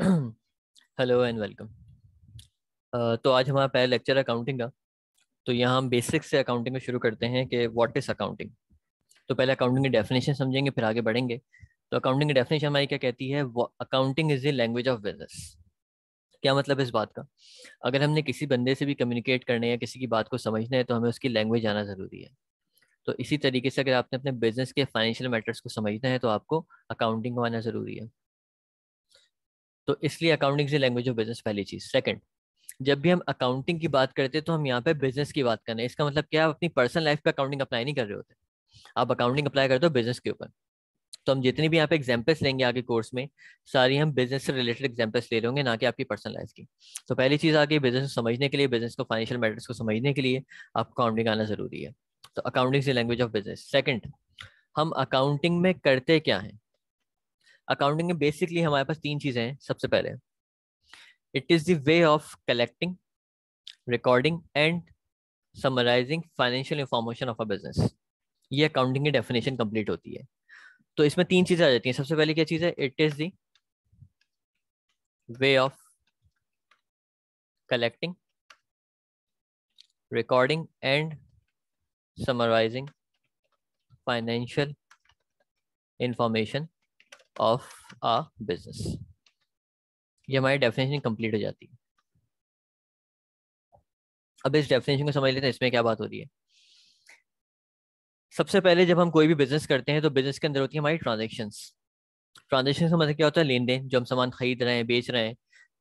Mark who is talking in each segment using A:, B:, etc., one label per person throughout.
A: Hello and welcome. तो आज हमारा पहला लेक्चर अकाउंटिंग का। तो यहाँ हम बेसिक से अकाउंटिंग में शुरू करते हैं कि व्हाट इज़ अकाउंटिंग तो पहले अकाउंटिंग की डेफिनेशन समझेंगे, फिर आगे बढ़ेंगे। तो अकाउंटिंग की डेफिनेशन हमारी क्या कहती है? Accounting is the language of business क्या मतलब इस बात का? अगर हमने किसी बंदे से भी कम्युनिकेट करने या किसी की बात को समझना है तो हमें उसकी लैंग्वेज आना ज़रूरी है। तो इसी तरीके से अगर आपने अपने बिज़नेस के फाइनेंशियल मैटर्स को समझना है तो आपको अकाउंटिंग को आना ज़रूरी है। तो इसलिए अकाउंटिंग से लैंग्वेज ऑफ़ बिज़नेस पहली चीज़। सेकंड जब भी हम अकाउंटिंग की बात करते हैं तो हम यहाँ पे बिज़नेस की बात कर रहे हैं। इसका मतलब क्या आप अपनी पर्सनल लाइफ पे अकाउंटिंग अप्लाई नहीं कर रहे होते। आप अकाउंटिंग अप्लाई करते हो बिज़नेस के ऊपर। तो हम जितनी भी यहाँ पे एग्जाम्पल्स लेंगे आगे कोर्स में, सारी हम बिज़नेस से रिलेटेड एग्जाम्पल्स ले रहे होंगे, ना कि आपकी पर्सनल लाइफ की। तो पहली चीज़ आगे बिज़नेस को समझने के लिए बिज़नेस को फाइनेंशियल मैटर्स को समझने के लिए आपको अकाउंटिंग आना ज़रूरी है। तो अकाउंटिंग से लैंग्वेज ऑफ़ बिज़नेस सेकंड हम अकाउंटिंग में करते क्या हैं? अकाउंटिंग में बेसिकली हमारे पास तीन चीज़ें हैं, सबसे पहले। It is the way of collecting recording and summarising financial information of a business ये अकाउंटिंग की डेफिनेशन कंप्लीट होती है। तो इसमें तीन चीज़ें आ जाती हैं। सबसे पहले क्या चीज़ है? It is the way of collecting recording and summarising financial information of a business ये हमारी डेफिनेशन कंप्लीट हो जाती है। अब इस डेफिनेशन को समझ लेते हैं, इसमें क्या बात हो रही है। सबसे पहले जब हम कोई भी बिज़नेस करते हैं तो बिज़नेस के अंदर होती है हमारी ट्रांजेक्शन ट्रांजेक्शन का मतलब क्या होता है? लेन देन जो हम सामान खरीद रहे हैं, बेच रहे हैं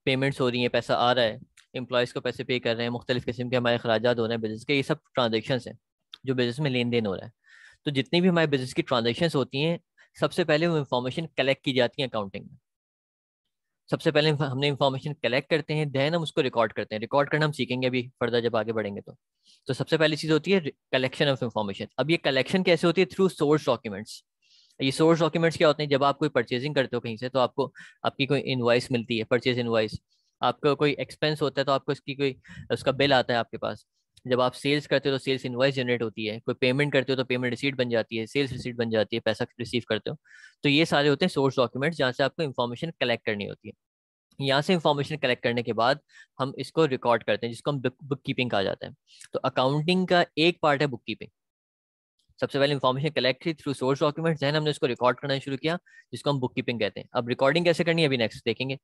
A: पेमेंट्स हो रही हैं, पैसा आ रहा है एम्प्लॉयज़ को पैसे पे कर रहे हैं, मुख्तलिफ़ किस्म के हमारे अखराज हो रहे हैं बिज़नेस के, ये सब ट्रांजेक्शन हैं, जो बिज़नेस में लेन देन हो रहा है। तो जितनी भी हमारे बिज़नेस की ट्रांजेक्शन होती हैं सबसे पहले वो इन्फॉर्मेशन कलेक्ट की जाती है अकाउंटिंग में। सबसे पहले हमने इन्फॉर्मेशन कलेक्ट करते हैं देन हम उसको रिकॉर्ड करते हैं। रिकॉर्ड करना हम सीखेंगे अभी फर्दर जब आगे बढ़ेंगे तो। तो सबसे पहली चीज़ होती है कलेक्शन ऑफ़ इन्फॉर्मेशन अब ये कलेक्शन कैसे होती है? थ्रू सोर्स डॉक्यूमेंट्स ये सोर्स डॉक्यूमेंट्स क्या होते हैं? जब आप कोई परचेजिंग करते हो कहीं से तो आपको, आपकी कोई इन्वाइस मिलती है परचेज इन्वाइस आपका कोई एक्सपेंस होता है तो आपको इसकी कोई, उसका बिल आता है आपके पास। जब आप सेल्स करते हो तो सेल्स इनवाइस जनरेट होती है। कोई पेमेंट करते हो तो पेमेंट रिसीट बन जाती है सेल्स रिसीट बन जाती है, पैसा रिसीव करते हो। तो ये सारे होते हैं सोर्स डॉक्यूमेंट्स जहाँ से आपको इन्फॉर्मेशन कलेक्ट करनी होती है। यहाँ से इंफॉर्मेशन कलेक्ट करने के बाद हम इसको रिकॉर्ड करते हैं, जिसको हम बुक कीपिंग कहा जाता है। तो अकाउंटिंग का एक पार्ट है बुक कीपिंग सबसे पहले इन्फॉर्मेशन कलेक्ट की थ्रू सोर्स डॉक्यूमेंट्स देन हमने उसको रिकॉर्ड करना शुरू किया, जिसको हम बुक कीपिंग कहते हैं। अब रिकॉर्डिंग कैसे करनी है? अभी नेक्स्ट देखेंगे।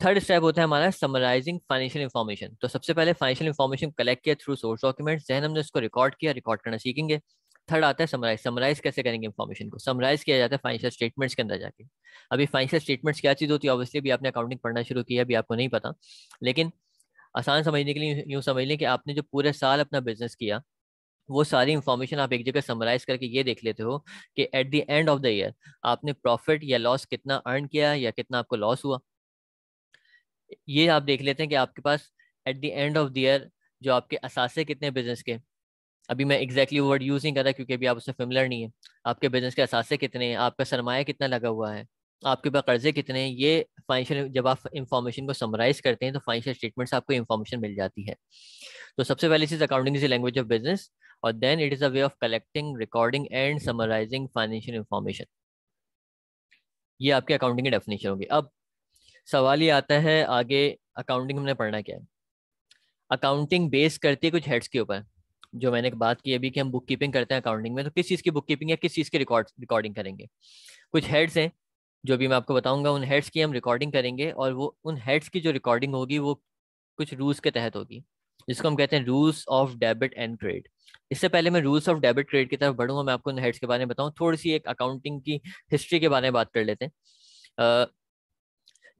A: थर्ड स्टेप होता है हमारा समराइजिंग फाइनेंशियल इन्फॉर्मेशन तो सबसे पहले फाइनेंशियल इन्फॉर्मेशन कलेक्ट किया थ्रू सोर्स डॉक्यूमेंट्स देन हमने उसको रिकॉर्ड किया रिकॉर्ड करना सीखेंगे. थर्ड आता है समराइज समराइज कैसे करेंगे इन्फॉर्मेशन को? समराइज किया जाता है फाइनेंशियल स्टेटमेंट्स के अंदर जाके. अभी फाइनेंशियल स्टेटमेंट्स क्या चीज़ होती है? ऑब्वियसली भी आपने अकाउंटिंग पढ़ना शुरू किया अभी आपको नहीं पता. लेकिन आसान समझने के लिए यूँ समझ लें कि आपने जो पूरे साल अपना बिज़नेस किया, वो सारी इन्फॉर्मेशन आप एक जगह समराइज करके ये देख लेते हो कि at the end of the year आपने प्रॉफिट या लॉस कितना अर्न किया या कितना आपको लॉस हुआ. ये आप देख लेते हैं कि आपके पास at the end of the year जो आपके असासे कितने बिज़नेस के। अभी मैं एक्जैक्टली वर्ड यूज़ नहीं कर रहा क्योंकि अभी आप उससे फेमिलर नहीं है। आपके बिज़नेस के असासे कितने हैं? आपका सरमाया कितना लगा हुआ है? आपके पास कर्जे कितने हैं? ये फाइनेंशियल जब आप इंफॉर्मेशन को समराइज करते हैं तो फाइनेंशियल स्टेटमेंट से आपको इन्फॉर्मेशन मिल जाती है। तो सबसे पहले चीज़ accounting is language of business और then it is a way of collecting recording and summarising financial information ये आपके अकाउंटिंग की डेफिनेशन होगी। अब सवाल ये आता है, आगे अकाउंटिंग हमने पढ़ना क्या है? अकाउंटिंग बेस करती है कुछ हेड्स के ऊपर, जो मैंने बात की अभी कि हम बुक कीपिंग करते हैं अकाउंटिंग में तो किस चीज़ की बुक कीपिंग या किस चीज़ की रिकॉर्ड रिकॉर्डिंग करेंगे? कुछ हेड्स हैं, जो भी मैं आपको बताऊँगा, उन हेड्स की हम रिकॉर्डिंग करेंगे और वो, उन हेड्स की जो रिकॉर्डिंग होगी, वो कुछ रूल्स के तहत होगी, जिसको हम कहते हैं rules of debit and credit इससे पहले मैं रूल्स ऑफ़ डेबिट क्रेडिट की तरफ़ बढ़ूँगा, मैं आपको उन हेड्स के बारे में बताऊँ, थोड़ी सी एक अकाउंटिंग की हिस्ट्री के बारे में बात कर लेते हैं।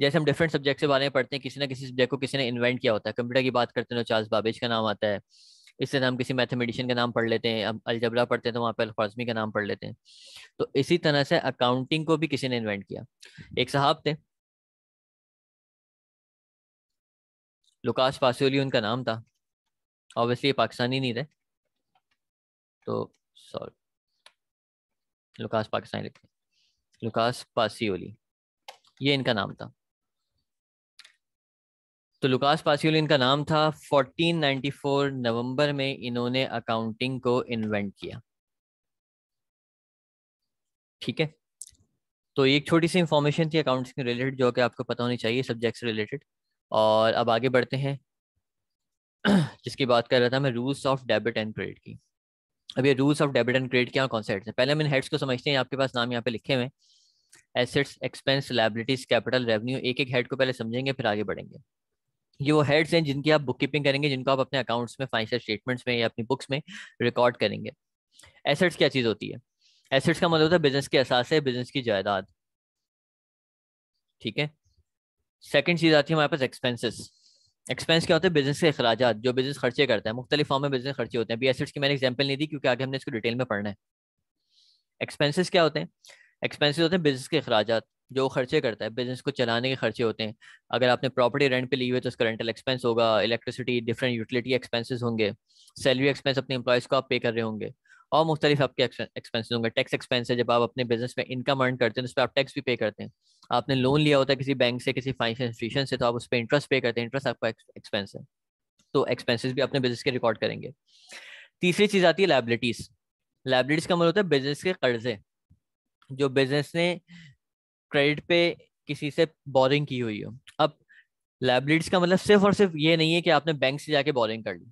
A: जैसे हम डिफरेंट सब्जेक्ट के बारे में पढ़ते हैं, किसी ना किसी सब्जेक्ट को किसी ने इन्वेंट किया होता है। कंप्यूटर की बात करते हैं तो चार्ल्स बाबेज का नाम आता है। इससे हम किसी मैथमेटिशियन का नाम पढ़ लेते हैं अब अलजबरा पढ़ते हैं तो वहाँ पर अल्फाजमी का नाम पढ़ लेते हैं। तो इसी तरह से अकाउंटिंग को भी किसी ने इन्वेंट किया। एक साहब थे। लुकास पासियोली उनका नाम था। ऑब्वियसली पाकिस्तानी नहीं थे। तो सॉरी लुकास पाकिस्तानी लिखते लुकास पासियोली। ये इनका नाम था। तो लुकास पासियोल इनका नाम था। 1494 नवंबर में इन्होंने अकाउंटिंग को इन्वेंट किया। ठीक है? तो एक छोटी सी इंफॉर्मेशन थी अकाउंट्स के रिलेटेड जो कि आपको पता होनी चाहिए सब्जेक्ट से रिलेटेड और अब आगे बढ़ते हैं। जिसकी बात कर रहा था मैं rules of debit and credit की। अब ये rules of debit and credit क्या कौन से हेड्स हैं? पहले हम इन हेड्स को समझते हैं आपके पास नाम यहाँ पे लिखे हुए assets expense liabilities capital revenue एक एक हेड को पहले समझेंगे, फिर आगे बढ़ेंगे। ये वो हेड्स हैं, जिनकी आप बुक कीपिंग करेंगे, जिनको आप अपने अकाउंट्स में फाइनेंशियल स्टेटमेंट्स में या अपनी बुक्स में रिकॉर्ड करेंगे। एसेट्स क्या चीज़ होती है? एसेट्स का मतलब होता है बिज़नेस के असास बिज़नेस की जायदाद। ठीक है? सेकेंड चीज़ आती है हमारे पास एक्सपेंसिस एक्सपेंस क्या होता है? बिज़नेस के अखराज जो बिज़नेस खर्चे करता है। मुख्तलि फॉर्म में बिज़नेस खर्चे होते हैं। अभी एसेट्स की मैंने एग्ज़ाम्पल नहीं दी, क्योंकि आगे हमने इसको डिटेल में पढ़ना है। एक्सपेंसिस क्या होते हैं? एक्सपेंसेस होते हैं बिज़नेस के अखराज जो खर्चे करता है बिज़नेस को चलाने के खर्चे होते हैं। अगर आपने प्रॉपर्टी रेंट पे ली हुई तो उसका रेंटल एक्सपेंस होगा इलेक्ट्रिसिटी डिफरेंट यूटिलिटी एक्सपेंसेस होंगे सैलरी एक्सपेंस अपने एम्प्लॉयज़ को आप पे कर रहे होंगे, और मुख्तलिफ़ आपके एक्सपेंसेस होंगे। टैक्स एक्सपेंस है, जब आप अपने बिज़नेस में इनकम अर्न करते हैं तो उस पर आप टैक्स भी पे करते हैं। आपने लोन लिया होता है किसी बैंक से, किसी फाइनेंशियल इंस्टीट्यूशन से तो आप उस पर इंटरेस्ट पे करते हैं इंटरेस्ट आपका एक्सपेंस है। तो एक्सपेंसेस भी अपने बिज़नेस के रिकॉर्ड करेंगे। तीसरी चीज़ आती है लाइबिलिटीज़ लाइबिलिटीज़ का मतलब होता है बिज़नेस के कर्जे। जो बिज़नेस ने क्रेडिट पे किसी से बोरिंग की हुई हो। अब लाइबिलिटीज़ का मतलब सिर्फ़ और सिर्फ़ ये नहीं है कि आपने बैंक से जाके बोरिंग कर ली।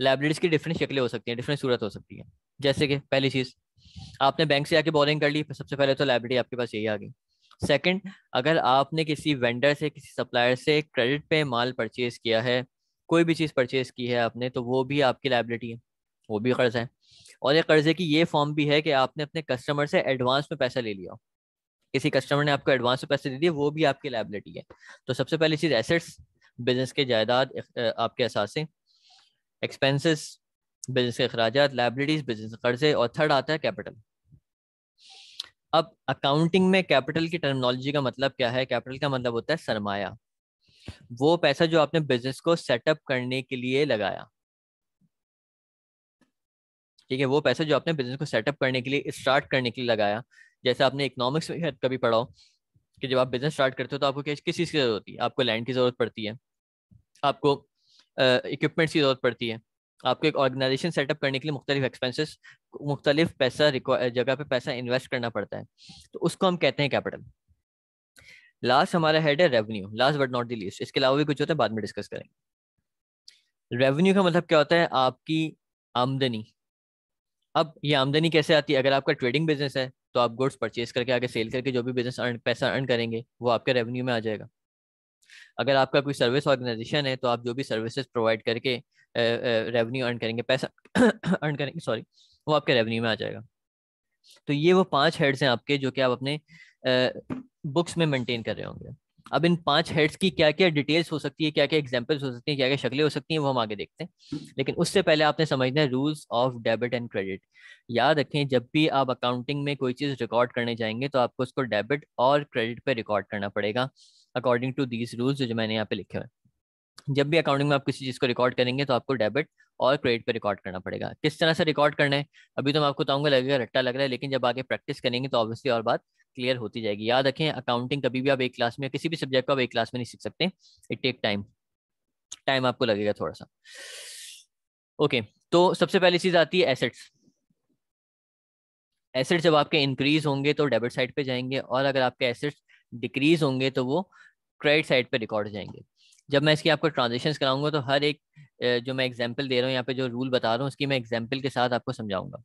A: लाइबिलिटीज़ की डिफरेंट शक्लें हो सकती हैं डिफरेंट सूरत हो सकती है। जैसे कि पहली चीज़, आपने बैंक से जाके बोरिंग कर ली सबसे पहले तो लाइबिलिटी आपके पास यही आ गई। सेकंड अगर आपने किसी वेंडर से, किसी सप्लायर से क्रेडिट पे माल परचेज किया है, कोई भी चीज़ परचेज की है आपने तो वो भी आपकी लाइबिलिटी है, वो भी कर्ज है। और ये कर्जे की ये फॉर्म भी है कि आपने अपने कस्टमर से एडवांस में पैसा ले लिया। किसी कस्टमर ने आपको एडवांस में पैसे दे दिए वो भी आपकी लाइबिलिटी है। तो सबसे पहली चीज़ एसेट्स बिज़नेस के जायदाद आपके असासे। एक्सपेंसेस बिज़नेस के अखराज लाइबिलिटीज बिज़नेस कर्जे और थर्ड आता है कैपिटल अब अकाउंटिंग में कैपिटल की टर्मिनोलॉजी का मतलब क्या है? कैपिटल का मतलब होता है सरमाया। वो पैसा जो आपने बिज़नेस को सेटअप करने के लिए लगाया। ठीक है, वो पैसा जो आपने बिज़नेस को सेटअप करने के लिए स्टार्ट करने के लिए लगाया। जैसे आपने इकोनॉमिक्स में कभी पढ़ाओ कि जब आप बिज़नेस स्टार्ट करते हो तो आपको किस चीज़ की ज़रूरत होती है? आपको लैंड की ज़रूरत पड़ती है। आपको इक्विपमेंट्स की ज़रूरत पड़ती है। आपको एक ऑर्गेनाइजेशन सेटअप करने के लिए मुख्तलिफ़ एक्सपेंसेस मुख्तलिफ़ पैसा जगह पे पैसा इन्वेस्ट करना पड़ता है। तो उसको हम कहते हैं कैपिटल लास्ट हमारा हेड है revenue last but not the least इसके अलावा भी कुछ होता है, बाद में डिस्कस करेंगे। रेवेन्यू का मतलब क्या होता है? आपकी आमदनी। अब ये आमदनी कैसे आती है? अगर आपका ट्रेडिंग बिज़नेस है तो आप गुड्स परचेज करके आगे सेल करके जो भी बिज़नेस अर्न पैसा अर्न करेंगे, वो आपके रेवेन्यू में आ जाएगा। अगर आपका कोई सर्विस ऑर्गेनाइजेशन है तो आप जो भी सर्विसेज़ प्रोवाइड करके रेवेन्यू अर्न करेंगे, पैसा अर्न करेंगे सॉरी वो आपके रेवेन्यू में आ जाएगा। तो ये वो पाँच हेड्स हैं आपके, जो कि आप अपने बुक्स में मेंटेन कर रहे होंगे। अब इन पाँच हेड्स की क्या क्या डिटेल्स हो सकती है क्या क्या एग्जांपल्स हो सकती हैं क्या क्या शक्लें हो सकती हैं, वो हम आगे देखते हैं। लेकिन उससे पहले आपने समझना है rules of debit and credit याद रखें, जब भी आप अकाउंटिंग में कोई चीज़ रिकॉर्ड करने जाएँगे तो आपको उसको डेबिट और क्रेडिट पर रिकॉर्ड करना पड़ेगा अकॉर्डिंग टू दीज रूल्स जो मैंने यहाँ पे लिखे हुए जब भी अकाउंटिंग में आप किसी चीज़ को रिकॉर्ड करेंगे तो आपको डेबिट और क्रेडिट पे रिकॉर्ड करना पड़ेगा। किस तरह से रिकॉर्ड करना है? अभी तो मैं आपको बताऊँगा, लगेगा, रट्टा लग रहा है, लेकिन जब आगे प्रैक्टिस करेंगे तो ऑब्वियसली और बात क्लियर होती जाएगी। याद रखें अकाउंटिंग कभी भी आप एक क्लास में किसी भी सब्जेक्ट को आप एक क्लास में नहीं सीख सकते। इट टेक टाइम टाइम आपको लगेगा थोड़ा सा ओके okay, तो सबसे पहली चीज़ आती है एसेट्स एसेट जब आपके इंक्रीज होंगे तो डेबिट साइड पे जाएँगे और अगर आपके एसेट्स डिक्रीज होंगे तो वो क्रेडिट साइड पे रिकॉर्ड जाएँगे। जब मैं इसकी आपको ट्रांजेक्शन कराऊँगा तो हर एक जो मैं एग्ज़ाम्पल दे रहा हूँ यहाँ पे जो रूल बता रहा हूँ उसकी मैं एग्ज़ाम्पल के साथ आपको समझाऊँगा।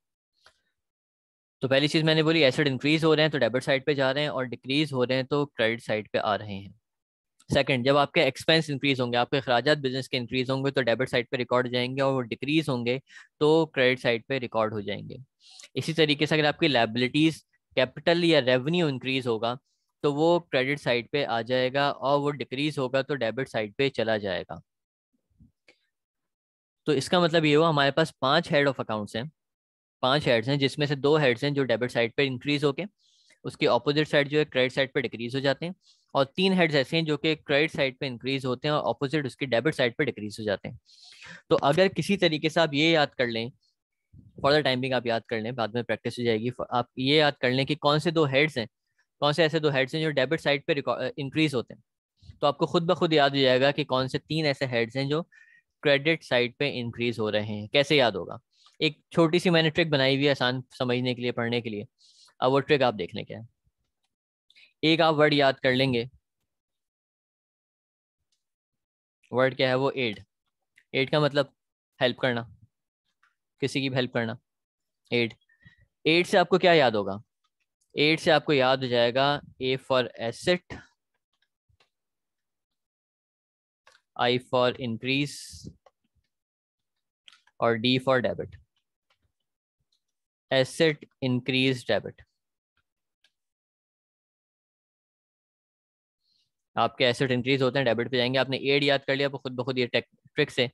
A: तो पहली चीज़ मैंने बोली एसेट इंक्रीज हो रहे हैं तो डेबिट साइड पे जा रहे हैं और डिक्रीज हो रहे हैं तो क्रेडिट साइड पे आ रहे हैं। सेकंड जब आपके एक्सपेंस इंक्रीज होंगे, आपके अखराज बिज़नेस के इंक्रीज होंगे तो डेबिट साइड पे रिकॉर्ड जाएँगे और वो डिक्रीज होंगे तो क्रेडिट साइड पे रिकॉर्ड हो जाएँगे। इसी तरीके से अगर आपकी लाइबिलिटीज कैपिटल या रेवेन्यू इंक्रीज होगा तो वो क्रेडिट साइड पे आ जाएगा और वो डिक्रीज होगा तो डेबिट साइड पे चला जाएगा। तो इसका मतलब ये हुआ, हमारे पास पाँच हेड ऑफ़ अकाउंट्स हैं। पाँच हेड्स हैं, जिसमें से दो हेड्स हैं जो डेबिट साइड पर इंक्रीज होके उसके ऑपोजिट साइड जो है क्रेडिट साइड पर डिक्रीज हो जाते हैं और तीन हेड्स ऐसे हैं जो कि क्रेडिट साइड पे इंक्रीज होते हैं और ऑपोजिट उसके डेबिट साइड पे डिक्रीज हो जाते हैं। तो अगर किसी तरीके से आप ये याद कर लें फॉर द टाइमिंग आप याद कर लें, बाद में प्रैक्टिस हो जाएगी। आप ये याद कर लें कि कौन से दो हेड्स हैं, कौन से ऐसे दो हेड्स हैं जो डेबिट साइड पे इंक्रीज होते हैं। तो आपको खुद ब खुद याद हो जाएगा कि कौन से तीन ऐसे हेड्स हैं जो क्रेडिट साइड पे इंक्रीज हो रहे हैं। कैसे याद होगा? एक छोटी सी मैंने ट्रिक बनाई हुई है आसान समझने के लिए, पढ़ने के लिए। अब वो ट्रिक आप देखने क्या एक आप वर्ड याद कर लेंगे। वर्ड क्या है वो? एड एड का मतलब हेल्प करना। किसी की हेल्प करना। एड एड से आपको क्या याद होगा? एड से आपको याद हो जाएगा A for asset I for increase और D for debit asset increase debit आपके एसेट इंक्रीज होते हैं डेबिट पे जाएँगे। आपने एड याद कर लिया तो खुद ब खुद ये ट्रिक से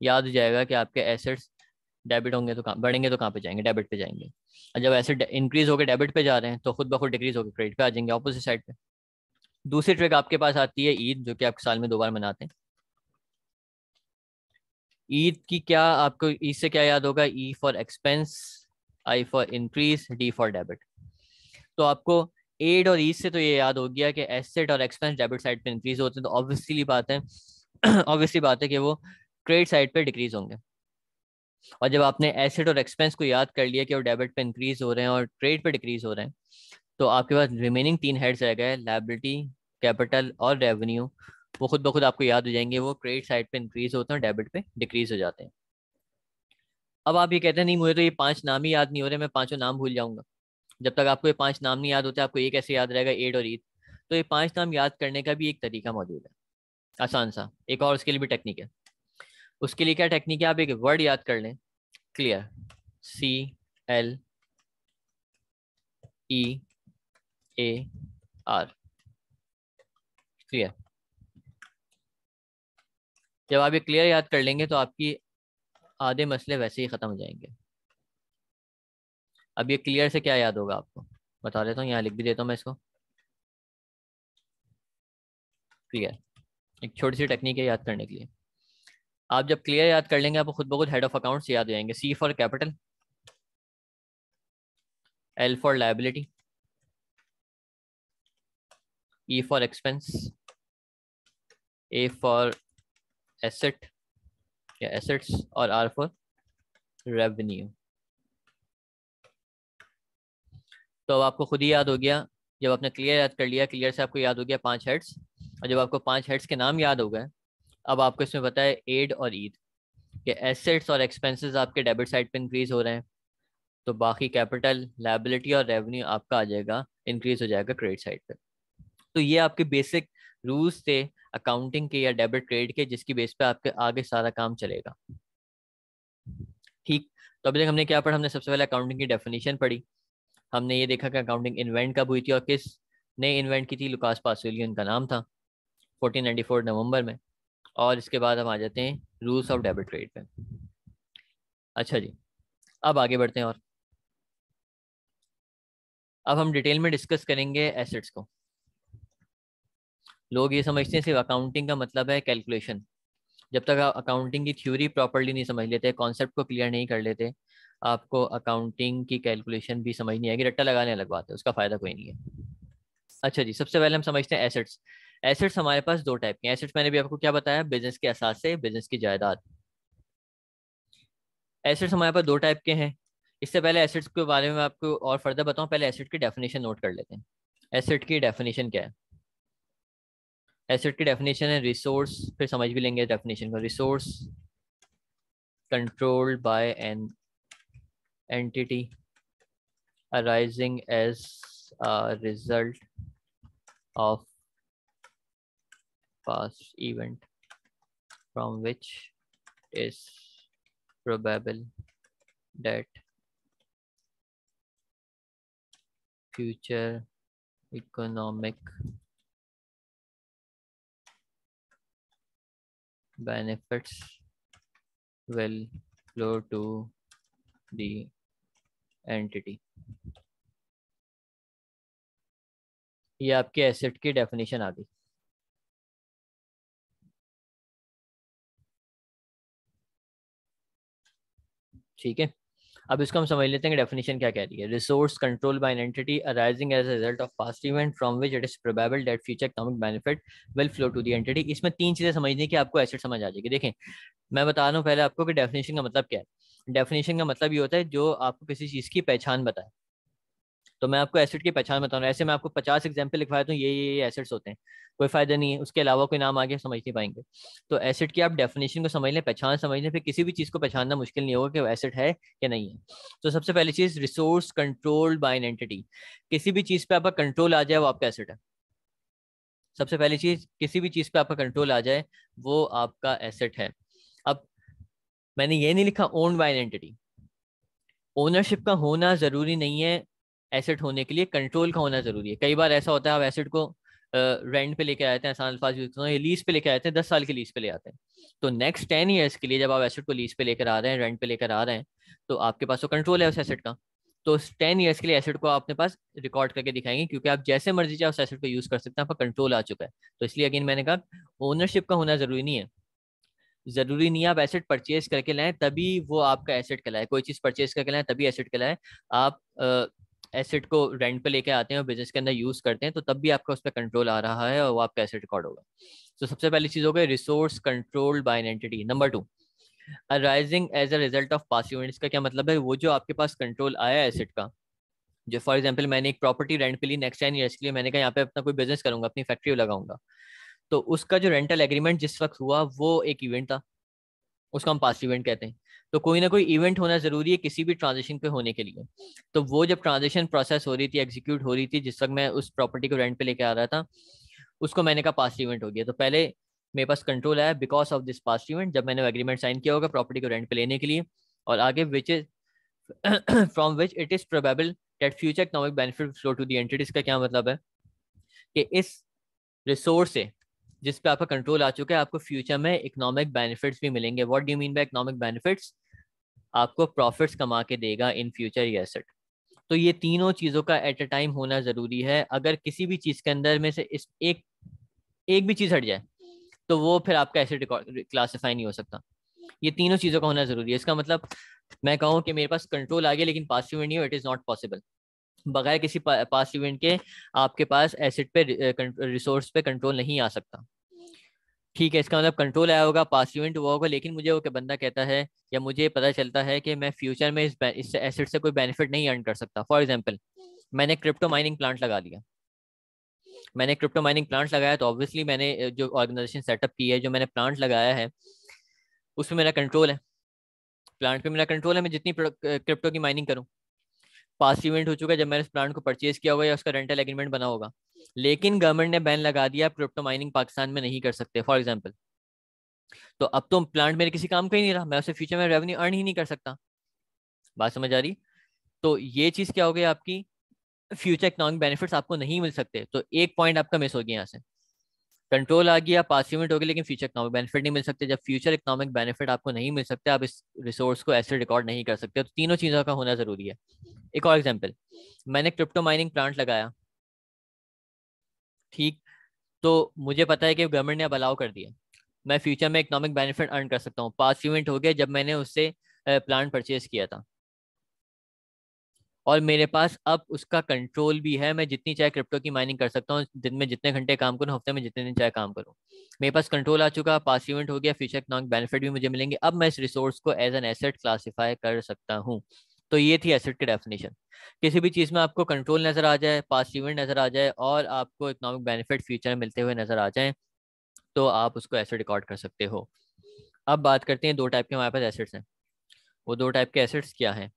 A: याद हो जाएगा कि आपके एसेट्स डेबिट होंगे तो कहाँ, बढ़ेंगे तो कहाँ पे जाएँगे? डेबिट पे जाएँगे। और जब एसेट इंक्रीज होकर डेबिट पे जा रहे हैं तो खुद ब खुद डिक्रीज होकर क्रेडिट पे आ जाएँगे ऑपोजिट साइड पे। दूसरी ट्रिक आपके पास आती है ईद, जो कि आप साल में दो बार मनाते हैं। ईद की क्या आपको, ईद से क्या याद होगा? E for expense I for increase, D for debit. तो आपको एड और ईज से तो ये याद हो गया कि एसेट और एक्सपेंस डेबिट साइड पे इंक्रीज होते हैं तो ऑब्वियसली बात है ऑब्वियसली बात है कि वो क्रेडिट साइड पे डिक्रीज होंगे. और जब आपने एसेट और एक्सपेंस को याद कर लिया कि वो डेबिट पे इंक्रीज हो रहे हैं और ट्रेड पे डिक्रीज हो रहे हैं तो आपके पास रिमेनिंग तीन हेड्स रह गए लाइबिलिटी कैपिटल और रेवेन्यू वो खुद ब खुद आपको याद हो जाएँगे, वो क्रेडिट साइड पे इंक्रीज होते हैं और डेबिट पे डिक्रीज हो जाते हैं. अब आप ये कहते हैं, नहीं, मुझे तो ये पाँच नाम ही याद नहीं हो रहे, मैं पाँचों नाम भूल जाऊँगा। जब तक आपको ये पाँच नाम नहीं याद होते, आपको ये कैसे याद रहेगा, एड और ईद। तो ये पाँच नाम याद करने का भी एक तरीका मौजूद है, आसान सा। एक और उसके लिए भी टेक्निक है। उसके लिए क्या टेक्निक है? आप एक वर्ड याद कर लें। Clear. C, L, E, A, R. Clear. जब आप ये क्लियर याद कर लेंगे तो आपकी आधे मसले वैसे ही ख़त्म हो जाएँगे। अब ये क्लियर से क्या याद होगा आपको? बता देता हूँ, यहाँ लिख भी देता हूँ मैं इसको। क्लियर एक छोटी सी टेक्निक है याद करने के लिए। आप जब क्लियर याद कर लेंगे, आपको खुद ब खुद हेड ऑफ़ अकाउंट्स याद हो जाएँगे। C for capital L for liability E for expense A for asset या एसेट्स और आर फॉर रेवेन्यू तो अब आपको खुद ही याद हो गया, जब आपने क्लियर याद कर लिया क्लियर से आपको याद हो गया पाँच हेड्स और जब आपको पाँच हेड्स के नाम याद हो गए, अब आपको इसमें पता है एड और ईद। कि एसेट्स और एक्सपेंसेस आपके डेबिट साइड पे इंक्रीज हो रहे हैं तो बाकी कैपिटल लाइबिलिटी और रेवेन्यू आपका आ जाएगा इंक्रीज हो जाएगा क्रेडिट साइड पे। तो ये आपके बेसिक रूल्स थे अकाउंटिंग के या डेबिट क्रेडिट के जिसकी बेस पे आपके आगे सारा काम चलेगा। ठीक तो अभी तक हमने क्या पढ़ा? हमने सबसे पहले अकाउंटिंग की डेफिनेशन पढ़ी। हमने ये देखा कि अकाउंटिंग इन्वेंट कब हुई थी और किस ने इन्वेंट की थी? लुकास पासोलियन उनका नाम था 1494 नवंबर में। और इसके बाद हम आ जाते हैं रूल्स ऑफ़ डेबिट क्रेडिट पे। अच्छा जी, अब आगे बढ़ते हैं और। अब हम डिटेल में डिस्कस करेंगे एसेट्स को। लोग ये समझते हैं सिर्फ़ अकाउंटिंग का मतलब है कैलकुलेशन जब तक आप अकाउंटिंग की थ्योरी प्रॉपरली नहीं समझ लेते कॉन्सेप्ट को क्लियर नहीं कर लेते, आपको अकाउंटिंग की कैलकुलेशन भी समझ नहीं आएगी, रट्टा लगाने अलग बात है, उसका फ़ायदा कोई नहीं है। अच्छा जी, सबसे पहले हम समझते हैं एसेट्स एसेट्स हमारे पास दो टाइप के एसेट्स मैंने भी आपको क्या बताया बिज़नेस के असास बिज़नेस की जायदाद। एसेट्स हमारे पास दो टाइप के हैं। इससे पहले एसेट्स के बारे में आपको और फर्दर बताऊँ, पहले एसेट की डेफिनेशन नोट कर लेते हैं। एसेट की डेफिनेशन क्या है? एसेट की डेफिनेशन है रिसोर्स फिर समझ भी लेंगे डेफिनेशन को। Resource controlled by an entity arising as result of past event from which is probable that future economic benefits will flow to the entity ये आपके एसेट की डेफिनेशन आ गई ठीक है अब इसको हम समझ लेते हैं कि डेफिनेशन क्या कह रही है। Resource control by an entity arising as result of past event from which it is probable that future economic benefit will flow to the entity इसमें तीन चीज़ें समझने की आपको एसेट समझ आ जाएगी। देखें, मैं बता रहा हूँ पहले आपको कि डेफिनेशन का मतलब क्या है। डेफिनेशन का मतलब ये होता है जो आपको किसी चीज़ की पहचान बताए। तो मैं आपको एसेट की पहचान बताऊँ ऐसे मैं आपको पचास एग्ज़ाम्पल लिखवाया तो ये ये एसेट्स होते हैं। कोई फ़ायदा नहीं है, उसके अलावा कोई नाम आगे समझ नहीं पाएँगे। तो एसेट की आप डेफिनेशन को समझ लें, पहचान समझ लें, फिर किसी भी चीज़ को पहचानना मुश्किल नहीं होगा कि वो एसेट है या नहीं है। तो सबसे पहली चीज़ resource controlled by an entity किसी भी चीज़ पे आपका कंट्रोल आ जाए, वो आपका एसेट है। सबसे पहली चीज़, किसी भी चीज़ पे आपका कंट्रोल आ जाए, वो आपका एसेट है। अब मैंने ये नहीं लिखा own by an entity ownership का होना ज़रूरी नहीं है एसेट होने के लिए कंट्रोल का होना ज़रूरी है। कई बार ऐसा होता है, आप एसेट को रेंट पे लेके आते हैं आसान अल्फाज यूज़ करते हैं लीज पे लेके आते हैं दस साल के लीज पे ले आते हैं। तो नेक्स्ट टेन ईयर्स के लिए जब आप एसेट को लीज पे लेकर आ रहे हैं रेंट पे लेकर आ रहे हैं तो आपके पास तो कंट्रोल है उस एसेट का। तो टेन ईयर्स के लिए एसेट को अपने पास रिकॉर्ड करके दिखाएँगे, क्योंकि आप जैसे मर्ज़ी चाहे उस एसेट को यूज़ कर सकते हैं, आपका कंट्रोल आ चुका है। तो इसलिए अगेन मैंने कहा ओनरशिप का होना ज़रूरी नहीं है। ज़रूरी नहीं आप एसेट परचेज करके लाएँ, तभी वो आपका एसेट कहलाए। कोई चीज़ परचेज करके लाएँ, तभी एसेट कहलाए। आप एसेट को रेंट पे लेके आते हैं और बिज़नेस के अंदर यूज़ करते हैं तो तब भी आपका उस पर कंट्रोल आ रहा है और वो आपका एसेट रिकॉर्ड होगा। तो सबसे पहली चीज़ हो गई resource controlled by an entity number two arising as a result of past events का क्या मतलब है? वो जो आपके पास कंट्रोल आया एसेट का, जो फॉर एग्ज़ाम्पल मैंने एक प्रॉपर्टी रेंट पे ली नेक्स्ट टेन ईयर्स के लिए, मैंने कहा यहाँ पे अपना कोई बिज़नेस करूँगा, अपनी फैक्ट्री लगाऊँगा तो उसका जो रेंटल एग्रीमेंट जिस वक्त हुआ, वो एक इवेंट था, उसको हम पास इवेंट कहते हैं। तो कोई ना कोई इवेंट होना ज़रूरी है किसी भी ट्रांजेक्शन पे होने के लिए। तो वो जब ट्रांजेक्शन प्रोसेस हो रही थी एग्जीक्यूट हो रही थी, जिस वक्त मैं उस प्रॉपर्टी को रेंट पे लेके आ रहा था, उसको मैंने कहा पास्ट इवेंट हो गया। तो पहले मेरे पास कंट्रोल आया because of this past event जब मैंने एग्रीमेंट साइन किया होगा प्रॉपर्टी को रेंट पे लेने के लिए। और आगे which is from which it is probable that future economic benefit flow to the entities का क्या मतलब है? कि इस रिसोर्स से, जिस पे आपका कंट्रोल आ चुका है, आपको फ्यूचर में इकोनॉमिक बेनिफिट्स भी मिलेंगे। What do mean by economic benefits आपको प्रॉफिट्स कमा के देगा इन फ्यूचर एसेट तो ये तीनों चीज़ों का एट अ टाइम होना ज़रूरी है। अगर किसी भी चीज़ के अंदर में से इस एक एक भी चीज़ हट जाए तो वो फिर आपका एसेट क्लासीफाई नहीं हो सकता। ये तीनों चीज़ों का होना ज़रूरी है। इसका मतलब मैं कहूँ कि मेरे पास कंट्रोल आ गया, लेकिन पास इवेंट नहीं हो इट इज़ नॉट पॉसिबल बगैर किसी पास इवेंट के आपके पास एसेट पे रिसोर्स पे कंट्रोल नहीं आ सकता। ठीक है, इसका मतलब कंट्रोल आया होगा पास इवेंट हुआ होगा, लेकिन मुझे वो क्या बंदा कहता है या मुझे पता चलता है कि मैं फ्यूचर में इस इस एसेट से कोई बेनिफिट नहीं अर्न कर सकता। फॉर एग्ज़ाम्पल मैंने क्रिप्टो माइनिंग प्लांट लगा लिया। मैंने क्रिप्टो माइनिंग प्लांट लगाया तो ऑब्वियसली मैंने जो ऑर्गेनाइजेशन सेटअप की है, जो मैंने प्लांट लगाया है, उसमें मेरा कंट्रोल है। प्लांट पे मेरा कंट्रोल है, मैं जितनी क्रिप्टो की माइनिंग करूँ। पास इवेंट हो चुका है, जब मैंने इस प्लांट को परचेज किया होगा या उसका रेंटल एग्रीमेंट बना होगा। लेकिन गवर्नमेंट ने बैन लगा दिया आप क्रिप्टो माइनिंग पाकिस्तान में नहीं कर सकते फॉर एग्ज़ाम्पल तो अब तो प्लांट मेरे किसी काम का ही नहीं रहा, मैं उसे फ्यूचर में रेवेन्यू अर्न ही नहीं कर सकता। बात समझ आ रही? तो ये चीज़ क्या हो गई आपकी? फ्यूचर इकोनॉमिक बेनिफिट्स आपको नहीं मिल सकते तो एक पॉइंट आपका मिस हो गया यहाँ से। कंट्रोल आ गया पासिवमेंट हो गया लेकिन फ्यूचर इकोनॉमिक बेनिफिट नहीं मिल सकते। जब फ्यूचर इकोनॉमिक बेनिफिट आपको नहीं मिल सकते, आप इस रिसोर्स को ऐसे रिकॉर्ड नहीं कर सकते तो तीनों चीज़ों का होना ज़रूरी है। एक और एग्ज़ाम्पल मैंने क्रिप्टो माइनिंग प्लांट लगाया। ठीक तो मुझे पता है कि गवर्नमेंट ने अब अलाउ कर दिया। मैं फ्यूचर में इकोनॉमिक बेनिफिट अर्न कर सकता हूँ। पास इवेंट हो गया जब मैंने उससे प्लांट परचेज किया था। और मेरे पास अब उसका कंट्रोल भी है। मैं जितनी चाहे क्रिप्टो की माइनिंग कर सकता हूँ, दिन में जितने घंटे काम करूँ, हफ़्ते में जितने दिन चाहे काम करूँ। मेरे पास कंट्रोल आ चुका पास इवेंट हो गया फ्यूचर इकोनॉमिक बेनिफिट भी मुझे मिलेंगे। अब मैं इस रिसोर्स को एज एन एसेट क्लासीफाई कर सकता हूँ। तो ये थी एसेट की डेफिनेशन किसी भी चीज़ में आपको कंट्रोल नज़र आ जाए पास इवेंट नज़र आ जाए और आपको इकोनॉमिक बेनिफिट फ्यूचर मिलते हुए नज़र आ जाए तो आप उसको एसेट रिकॉर्ड कर सकते हो. अब बात करते हैं दो टाइप के हमारे पास एसेट्स हैं. वो दो टाइप के एसेट्स क्या हैं?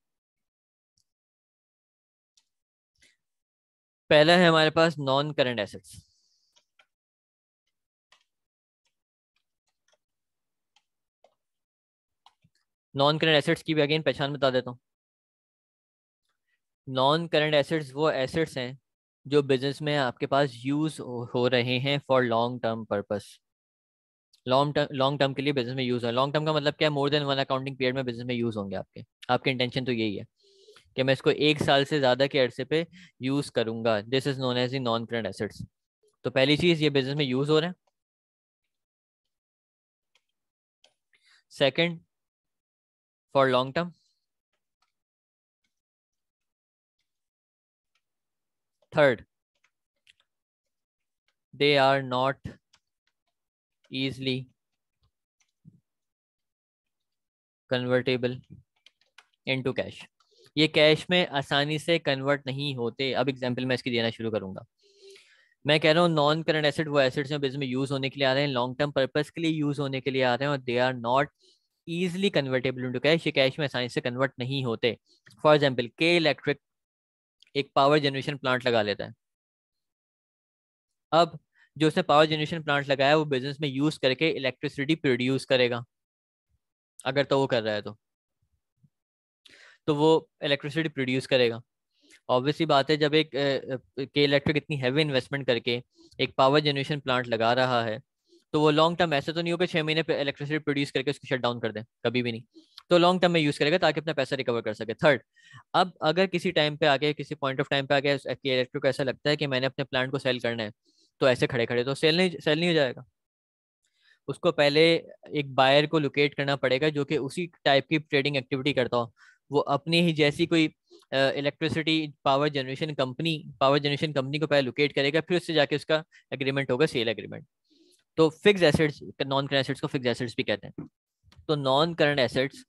A: पहला है हमारे पास non current assets non current assets की भी अगेन पहचान बता देता हूँ. नॉन करंट एसेट्स वो एसेट्स हैं, जो बिज़नेस में आपके पास यूज़ हो रहे हैं for long term purpose long term long term के लिए बिज़नेस में यूज़ है लॉन्ग टर्म का मतलब क्या है? More than one accounting period में बिज़नेस में यूज़ होंगे आपके। आपके इंटेंशन तो यही है कि मैं इसको एक साल से ज़्यादा के अरसे पे यूज़ करूँगा। This is known as a non current assets तो पहली चीज़, ये बिज़नेस में यूज़ हो रहे हैं। Second for long term third, they are not easily convertible into cash. ये कैश में आसानी से कन्वर्ट नहीं होते। अब एग्ज़ाम्पल मैं इसकी देना शुरू करूँगा। मैं कह रहा हूँ नॉन करंट एसेट वो एसेट्स में बिज़नेस में यूज़ होने के लिए आ रहे हैं लॉन्ग टर्म पर्पज के लिए यूज़ होने के लिए आ रहे हैं और they are not easily convertible into cash ये कैश में आसानी से कन्वर्ट नहीं होते। फॉर एग्ज़ाम्पल के इलेक्ट्रिक एक पावर जनरेशन प्लांट लगा लेता है। अब जो उसने पावर जनरेशन प्लांट लगाया वो बिज़नेस में यूज़ करके इलेक्ट्रिसिटी प्रोड्यूस करेगा। अगर तो वो कर रहा है तो। तो वो इलेक्ट्रिसिटी प्रोड्यूस करेगा। ऑब्वियसली बात है जब एक के इलेक्ट्रिक इतनी हैवी इन्वेस्टमेंट करके एक पावर जनरेशन प्लांट लगा रहा है तो वो लॉन्ग टर्म ऐसे तो नहीं होगा, छह महीने पे इलेक्ट्रिसिटी प्रोड्यूस करके उसको शट डाउन कर दें, कभी भी नहीं। तो लॉन्ग टर्म में यूज़ करेगा ताकि अपना पैसा रिकवर कर सके। थर्ड अब अगर किसी टाइम पे आके किसी पॉइंट ऑफ़ टाइम पे आके इलेक्ट्रिक को ऐसा लगता है कि मैंने अपने प्लांट को सेल करना है तो ऐसे खड़े खड़े तो सेल नहीं सेल नहीं हो जाएगा। उसको पहले एक बायर को लोकेट करना पड़ेगा जो कि उसी टाइप की ट्रेडिंग एक्टिविटी करता हो। वो अपनी ही जैसी कोई electricity power generation company power generation company को पहले लोकेट करेगा, फिर उससे जाके उसका एग्रीमेंट होगा सेल एग्रीमेंट तो fix assets non current assets को फिक्स एसेट्स भी कहते हैं। तो नॉन करंट एसेट्स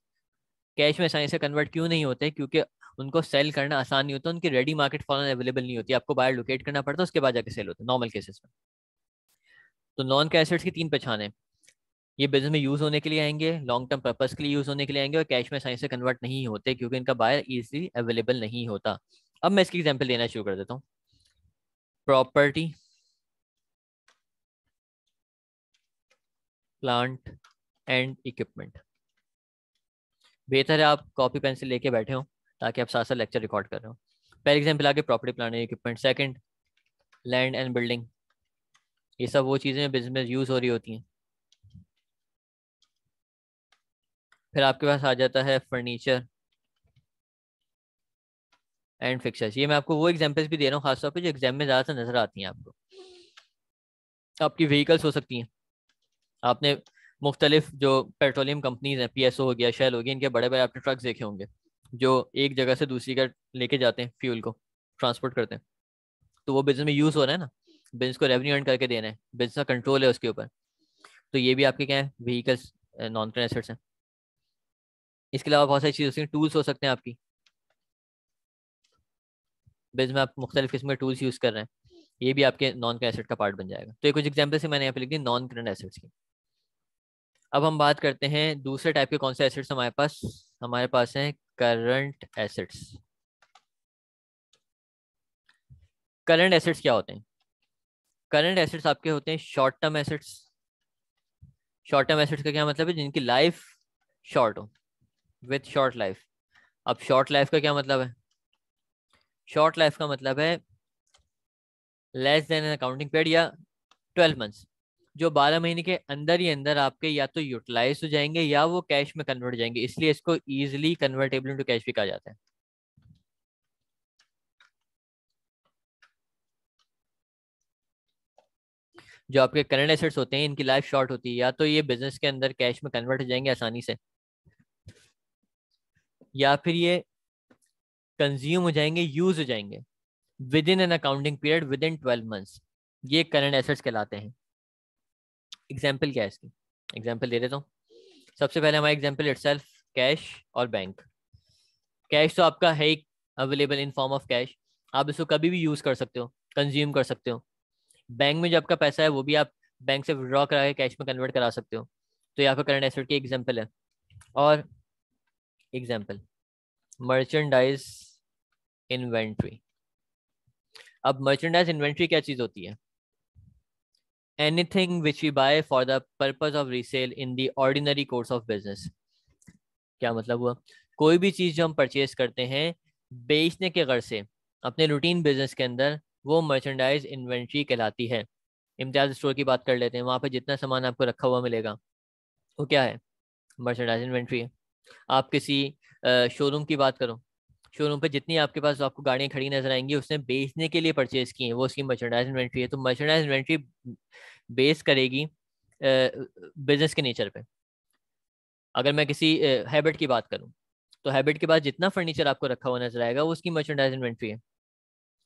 A: कैश में आसानी से कन्वर्ट क्यों नहीं होते? क्योंकि उनको सेल करना आसान नहीं होता, उनकी रेडी मार्केट फॉरन अवेलेबल नहीं होती। आपको बाहर लोकेट करना पड़ता है उसके बाद जाके सेल होते हैं नॉर्मल केसेस में। तो नॉन कैश एसेट्स की तीन पहचान है। ये बिज़नेस में यूज़ होने के लिए आएँगे लॉन्ग टर्म पर्पज के लिए यूज़ होने के लिए आएँगे और कैश में आसानी से कन्वर्ट नहीं होते, क्योंकि इनका बायर इजीली अवेलेबल नहीं होता। अब मैं इसकी एग्ज़ाम्पल देना शुरू कर देता हूँ। Property plant and equipment. बेहतर है आप कॉपी पेंसिल लेके बैठे हो, ताकि आप साथ साथ लेक्चर रिकॉर्ड कर रहे हो। पहले एग्ज़ाम्पल आगे property and equipment second land and building ये सब वो चीज़ें बिज़नेस यूज़ हो रही होती हैं। फिर आपके पास आ जाता है फर्नीचर एंड फिक्सर्स ये मैं आपको वो एग्जांपल्स भी दे रहा हूँ, खासतौर पर जो एग्ज़ाम में ज़्यादातर नज़र आती हैं आपको। आपकी व्हीकल्स हो सकती हैं। आपने मुख्तलिफ़ जो पेट्रोलियम कंपनीज़ हैं पी हो गया शेल हो गया, इनके बड़े बड़े आपने ट्रक्स देखे होंगे, जो एक जगह से दूसरी जगह लेके जाते हैं फ्यूल को ट्रांसपोर्ट करते हैं। तो वो बिज़नेस में यूज़ हो रहा है ना बिज़नेस को रेवेन्यू अर्न करके देना है बिज़नेस का कंट्रोल है उसके ऊपर। तो ये भी आपके क्या है व्हीकल्स नॉन करंट एसेट्स हैं। इसके अलावा बहुत सारी चीज़ टूल्स हो सकते हैं आपकी। बिज़नेस में आप मुख्तलिफ़ किस्म के टूल्स यूज़ कर रहे हैं, ये भी आपके नॉन करंट एसेट का पार्ट बन जाएगा। तो ये कुछ एग्ज़ाम्पल से मैंने यहाँ पे लिख दी नॉन करंट एसेट्स की। अब हम बात करते हैं दूसरे टाइप के कौन से एसेट्स हमारे पास हमारे पास हैं करंट एसेट्स करंट एसेट्स क्या होते हैं? करंट एसेट्स आपके होते हैं short term assets short term assets का क्या मतलब है? जिनकी लाइफ शॉर्ट हो विथ शॉर्ट लाइफ अब शॉर्ट लाइफ का क्या मतलब है? शॉर्ट लाइफ का मतलब है लेस देन अकाउंटिंग पीरियड या ट्वेल्व मंथ्स जो 12 महीने के अंदर ही अंदर आपके या तो यूटिलाइज हो जाएँगे या वो कैश में कन्वर्ट हो जाएँगे, इसलिए इसको इजिली कन्वर्टेबल इनटू कैश भी कहा जाता है। जो आपके करंट एसेट्स होते हैं, इनकी लाइफ शॉर्ट होती है, या तो ये बिज़नेस के अंदर कैश में कन्वर्ट हो जाएँगे आसानी से, या फिर ये कंज्यूम हो जाएँगे यूज़ हो जाएँगे within an accounting period within twelve months ये करंट एसेट्स कहलाते हैं। एग्ज़ाम्पल क्या है इसकी? एग्ज़ाम्पल दे देता हूँ। सबसे पहले हमारा एग्ज़ाम्पल इट कैश और बैंक कैश तो आपका है ही available in form of cash आप इसको कभी भी यूज़ कर सकते हो कंज्यूम कर सकते हो। बैंक में जो आपका पैसा है, वो भी आप बैंक से विड्रॉ करा के कैश में कन्वर्ट करा सकते हो। तो यहाँ पर करंट एसेट की एग्ज़ाम्पल है। और एग्ज़ाम्पल मर्चेंडाइज इन्वेंट्री अब मर्चेंडाइज इन्वेंट्री क्या चीज़ होती है? Anything which we buy for the purpose of resale in the ordinary course of business क्या मतलब हुआ? कोई भी चीज़ जो हम परचेज करते हैं, बेचने के घर से, अपने रूटीन बिज़नेस के अंदर, वो मर्चेंडाइज इन्वेंट्री कहलाती है। इम्तियाज़ स्टोर की बात कर लेते हैं, वहाँ पर जितना सामान आपको रखा हुआ मिलेगा, वो क्या है? मर्चेंडाइज इन्वेंट्री है। आप किसी शोरूम की बात करो शोरूम पे जितनी आपके पास आपको गाड़ियाँ खड़ी नज़र आएँगी, उसने बेचने के लिए परचेज की है, वो उसकी मर्चेंडाइज इन्वेंट्री है। तो मर्चेंडाइज इन्वेंट्री बेस करेगी बिज़नेस के नेचर पे। अगर मैं किसी हैबिट की बात करूँ तो हैबिट के बाद जितना फर्नीचर आपको रखा हुआ नज़र आएगा, वो उसकी मर्चेंडाइज इन्वेंट्री है।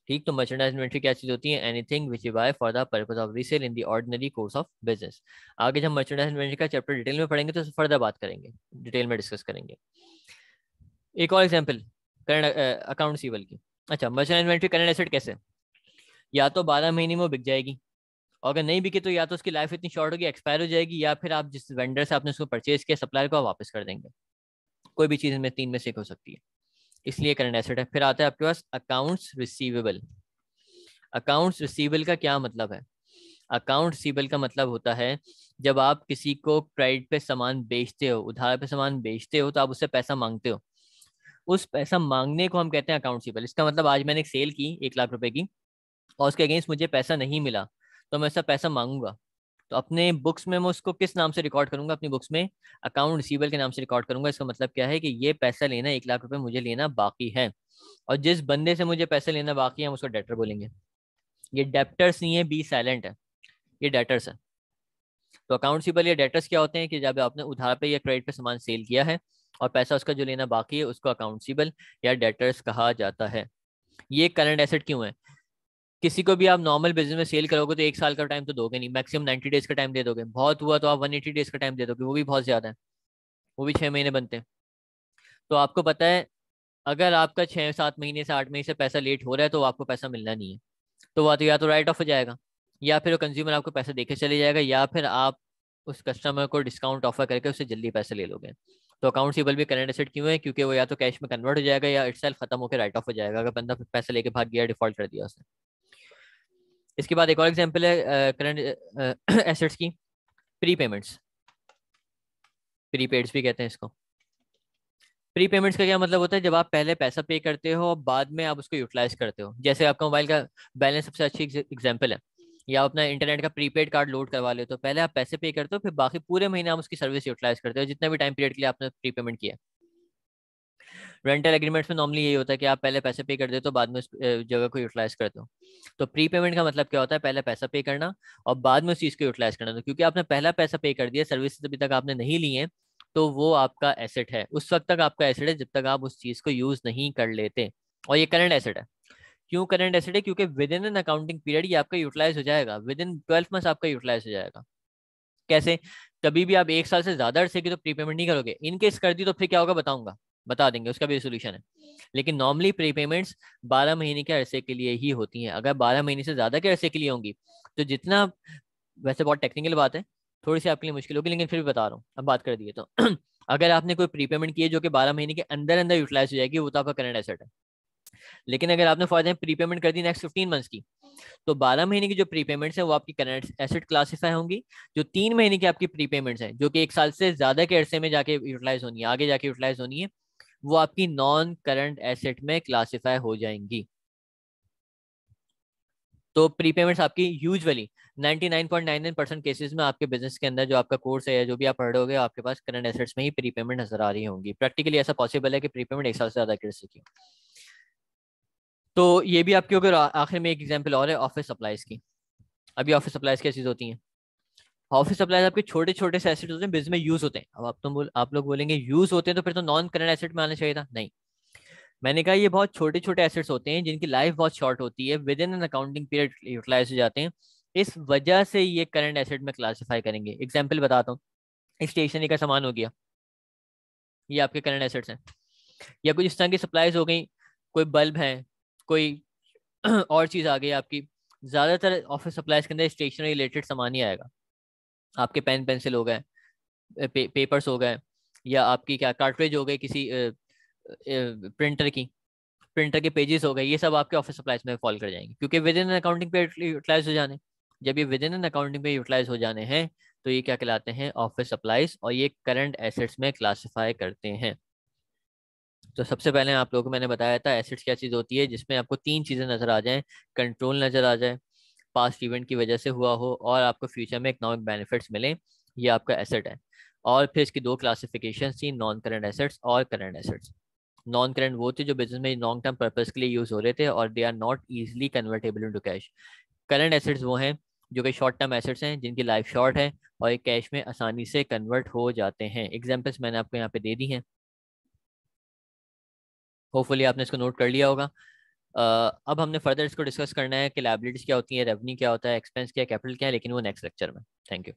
A: ठीक? तो मर्चेंडाइज इन्वेंट्री क्या चीज़ होती है? Anything which you buy for the purpose of resale in the ordinary course of business आगे जब मर्चेंडाइज इन्वेंट्री का चैप्टर डिटेल में पढ़ेंगे तो फर्दर बात करेंगे डिटेल में डिस्कस करेंगे। एक और एग्ज़ाम्पल करंट अकाउंट रिसीवेबल की अच्छा मर्चेंट इन्वेंट्री करंट एसेट कैसे? या तो बारह महीने में वो बिक जाएगी। और अगर नहीं बिके तो या तो उसकी लाइफ इतनी शॉर्ट होगी एक्सपायर हो जाएगी, या फिर आप जिस वेंडर से आपने उसको परचेज किया सप्लायर को वापस कर देंगे। कोई भी चीज़ में तीन में से एक हो सकती है। इसलिए करंट एसेट है। फिर आता है आपके पास अकाउंट्स रिसीवेबल अकाउंट्स रिसीवेबल का क्या मतलब है? अकाउंट रिसीवेबल का मतलब होता है, जब आप किसी को क्रेडिट पे सामान बेचते हो, उधार पे सामान बेचते हो तो आप उससे पैसा मांगते हो। उस पैसा मांगने को हम कहते हैं अकाउंट रिसीवेबल इसका मतलब आज मैंने एक सेल की एक लाख रुपए की और उसके अगेंस्ट मुझे पैसा नहीं मिला तो मैं ऐसा पैसा मांगूँगा। तो अपने बुक्स में मैं उसको किस नाम से रिकॉर्ड करूँगा? अपनी बुक्स में अकाउंट रिसीवेबल के नाम से रिकॉर्ड करूँगा। इसका मतलब क्या है कि ये पैसा लेना, एक लाख रुपए मुझे लेना बाकी है और जिस बंदे से मुझे पैसा लेना बाकी है, हम उसको डेटर बोलेंगे। ये डेप्टर्स नहीं है बी साइलेंट है। ये डेटर्स है। तो अकाउंट रिसीवेबल या डेटर्स क्या होते हैं कि जब आपने उधार पे या क्रेडिट पे सामान सेल किया है और पैसा उसका जो लेना बाकी है, उसको अकाउंट रिसीवेबल या डेटर्स कहा जाता है। ये करंट एसेट क्यों है? किसी को भी आप नॉर्मल बिज़नेस में सेल करोगे तो एक साल का टाइम तो दोगे नहीं मैक्सिमम नाइन्टी डेज़ का टाइम दे दोगे। बहुत हुआ तो आप वन एटी डेज़ का टाइम दे दोगे, वो भी बहुत ज़्यादा है। वो भी छः महीने बनते हैं। तो आपको पता है, अगर आपका छः सात महीने से आठ महीने से पैसा लेट हो रहा है तो आपको पैसा मिलना नहीं है। तो वह तो या तो राइट ऑफ़ हो जाएगा, या फिर वो कंज्यूमर आपको पैसा देके चले जाएगा, या फिर आप उस कस्टमर को डिस्काउंट ऑफ़र करके उससे जल्दी पैसे ले लोगे। तो अकाउंट सीबल भी करंट एसेट क्यों है? क्योंकि वो या तो कैश में कन्वर्ट हो जाएगा या इट खत्म होकर राइट ऑफ़ हो जाएगा, अगर बंदा पैसा लेके भाग गया डिफ़ॉल्ट कर दिया उसने। इसके बाद एक और एग्ज़ाम्पल है करंट एसेट्स की प्री पेमेंट्स प्रीपेड्स भी कहते हैं इसको। प्री पेमेंट्स का क्या मतलब होता है? जब आप पहले पैसा पे करते हो, बाद में आप उसको यूटिलाइज करते हो। जैसे आपका मोबाइल का बैलेंस सबसे अच्छी एग्जांपल है। या अपना इंटरनेट का प्रीपेड कार्ड लोड करवा लेते हो पहले आप पैसे पे करते हो, फिर बाकी पूरे महीने आप उसकी सर्विस यूटिलाइज करते हो, जितना भी टाइम पीरियड के लिए आपने प्री पेमेंट किया। रेंटल एग्रीमेंट्स में नॉर्मली यही होता है कि आप पहले पैसे पे कर देते हो बाद में उस जगह को यूटिलाइज करते हो। तो प्री पेमेंट का मतलब क्या होता है? पहले पैसा पे करना और बाद में उस चीज़ को यूटिलाइज करना। तो क्योंकि आपने पहला पैसा पे कर दिया सर्विस अभी तक आपने नहीं ली है तो वो आपका एसेट है। उस वक्त तक आपका एसेट है जब तक आप उस चीज़ को यूज़ नहीं कर लेते। और ये करंट एसेट है। क्यों करंट एसेट है क्योंकि within an accounting period ये आपका यूटिलाइज हो जाएगा। विद इन ट्वेल्व मंथ आपका यूटिलाइज हो जाएगा। कैसे? कभी भी आप एक साल से ज़्यादा अरसे की तो प्रीपेमेंट नहीं करोगे। इनकेस कर दी तो फिर क्या होगा बताऊँगा। बता देंगे, उसका भी सोल्यूशन है। लेकिन नॉर्मली प्रीपेमेंट्स बारह महीने के अरसे के लिए ही होती हैं। अगर बारह महीने से ज़्यादा के अरसे के लिए होंगी तो जितना वैसे बहुत टेक्निकल बात है थोड़ी सी आपके लिए मुश्किल होगी, लेकिन फिर भी बता रहा हूँ। अब बात कर दिए तो। अगर आपने कोई प्रीपेमेंट की है जो कि बारह महीने के अंदर अंदर यूटिलाइज हो जाएगी, वो तो आपका करंट एसेट है। लेकिन अगर आपने फॉर एग्ज़ाम्पल प्रीपेमेंट कर दी नेक्स्ट फिफ्टीन मंथ्स की तो बारह महीने की जो प्रीपेमेंट्स है, वो आपकी करंट एसेट क्लासीफाई होंगी। जो तीन महीने की आपकी प्रीपेमेंट्स है, जो कि एक साल से ज़्यादा के अरसे में जाके यूटिलाइज होनी है, आगे जाके यूटिलाइज होनी है, वो आपकी नॉन करंट एसेट में क्लासीफाई हो जाएँगी। तो प्रीपेमेंट्स आपकी यूजुअली 99.99 परसेंट केसेस में आपके बिज़नेस के अंदर जो आपका कोर्स है या जो भी आप पढ़ रहे हो आपके पास करंट एसेट्स में ही प्रीपेमेंट नज़र आ रही होंगी। प्रैक्टिकली ऐसा पॉसिबल है कि प्रीपेमेंट एक साल से ज़्यादा कर सकी तो ये भी आपके अगर आखिर में एक एग्ज़ाम्पल और है ऑफ़िस सप्लाईज की। अभी ऑफ़िस सप्लाईज क्या चीज़ होती हैं। ऑफ़िस सप्लाईज आपके छोटे छोटे से एसेट होते हैं बिज़नेस में यूज़ होते हैं। अब आप तो बोल, आप लोग बोलेंगे यूज़ होते हैं तो फिर तो नॉन करंट एसेट में आना चाहिए था। नहीं। मैंने कहा ये बहुत छोटे छोटे एसेट्स होते हैं, जिनकी लाइफ बहुत शॉर्ट होती है within an accounting period utilise हो जाते हैं। इस वजह से ये करंट एसेट में क्लासीफाई करेंगे। एग्ज़ाम्पल बताता हूँ। स्टेशनरी का सामान हो गया। ये आपके करंट एसेट्स हैं। या कुछ इस तरह की सप्लाईज हो गई। कोई बल्ब है कोई और चीज़ आ गई आपकी ज़्यादातर ऑफ़िस सप्लाईज के अंदर स्टेशनरी रिलेटेड सामान ही आएगा। आपके पेन पेंसिल हो गए पे, पेपर्स हो गए या आपकी क्या कार्टरेज हो गई किसी ए, ए, प्रिंटर की प्रिंटर के पेजेस हो गए ये सब आपके ऑफ़िस सप्लाईज में फॉल कर जाएँगे। क्योंकि विद इन अकाउंटिंग पे यूटिलाइज हो जाने। जब ये विद इन अकाउंटिंग पे यूटिलाइज हो जाने हैं तो ये क्या कहलाते हैं ऑफ़िस सप्लाईज और ये करंट एसेट्स में क्लासीफाई करते हैं। तो सबसे पहले आप लोगों को मैंने बताया था एसेट्स क्या चीज़ होती है, जिसमें आपको तीन चीज़ें नज़र आ जाएँ, कंट्रोल नज़र आ जाए, पास्ट इवेंट की वजह से हुआ हो और आपको फ्यूचर में इकोनॉमिक बेनिफिट्स मिले, ये आपका एसेट है। और फिर इसकी दो क्लासिफिकेशन थी नॉन करंट एसेट्स और करंट एसेट्स नॉन करंट वो थे जो बिज़नेस में लॉन्ग टर्म पर्पज के लिए यूज़ हो रहे थे और they are not easily convertible into cash current assets वो हैं, जो कि शॉर्ट टर्म एसेट्स हैं, जिनकी लाइफ शॉर्ट है और ये कैश में आसानी से कन्वर्ट हो जाते हैं। एग्जाम्पल्स मैंने आपको यहाँ पे दे दी हैं। होपफुली आपने इसको नोट कर लिया होगा। uh, अब हमने फर्दर इसको डिस्कस करना है कि लाइबिलिटीज क्या होती है रेवन्यू क्या होता है एक्सपेंस क्या कैपिटल क्या है लेकिन वो नेक्स्ट लेक्चर में। Thank you